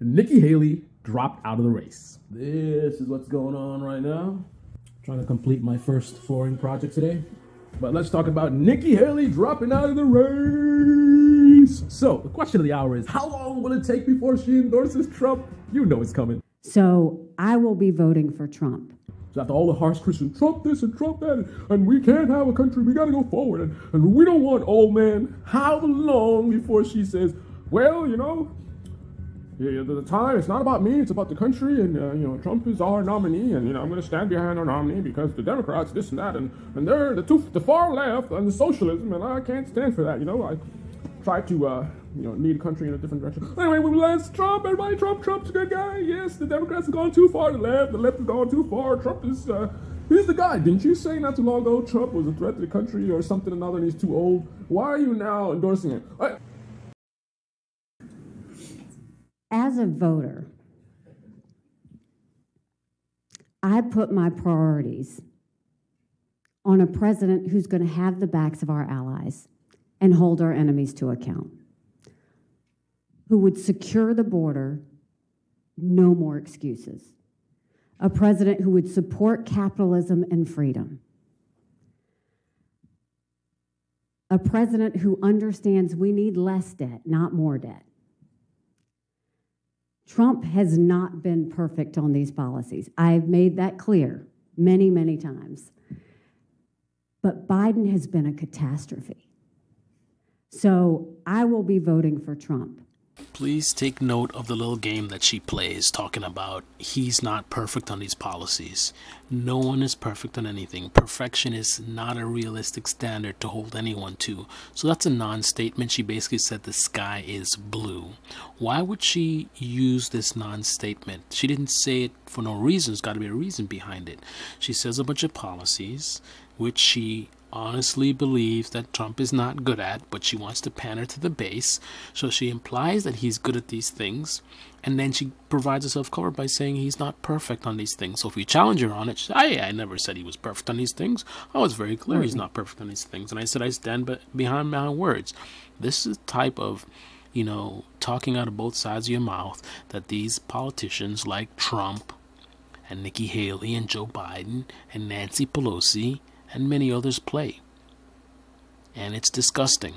Nikki Haley dropped out of the race. This is what's going on right now. Trying to complete my first flooring project today. But let's talk about Nikki Haley dropping out of the race. So, the question of the hour is how long will it take before she endorses Trump? You know it's coming. So, I will be voting for Trump. So after all the harsh Christians, Trump this and Trump that, and, and we can't have a country, we gotta go forward, and, and we don't want old man. How long before she says, well, you know, the time, it's not about me, it's about the country, and, uh, you know, Trump is our nominee, and, you know, I'm gonna stand behind our nominee because the Democrats, this and that, and, and they're the, too, the far left and the socialism, and I can't stand for that, you know, I try to, uh, you know, lead a country in a different direction. Anyway, we last Trump, everybody, Trump, Trump's a good guy. Yes, the Democrats have gone too far. The left, the left has gone too far. Trump is, uh, he's the guy. Didn't you say not too long ago Trump was a threat to the country or something another and he's too old? Why are you now endorsing him? As a voter, I put my priorities on a president who's going to have the backs of our allies and hold our enemies to account, who would secure the border, no more excuses, a president who would support capitalism and freedom, a president who understands we need less debt, not more debt. Trump has not been perfect on these policies. I've made that clear many, many times. But Biden has been a catastrophe. So I will be voting for Trump. Please take note of the little game that she plays, talking about he's not perfect on these policies. No one is perfect on anything. Perfection is not a realistic standard to hold anyone to. So that's a non statement. She basically said the sky is blue. Why would she use this non statement? She didn't say it for no reason. There's got to be a reason behind it. She says a bunch of policies which she honestly believes that Trump is not good at, but she wants to pander to the base. So she implies that he's good at these things, and then she provides herself cover by saying he's not perfect on these things. So if you challenge her on it, she I, I never said he was perfect on these things. I was very clear he's mm-hmm. not perfect on these things. And I said I stand behind my words. This is the type of you know, talking out of both sides of your mouth that these politicians like Trump and Nikki Haley and Joe Biden and Nancy Pelosi and many others play. And it's disgusting.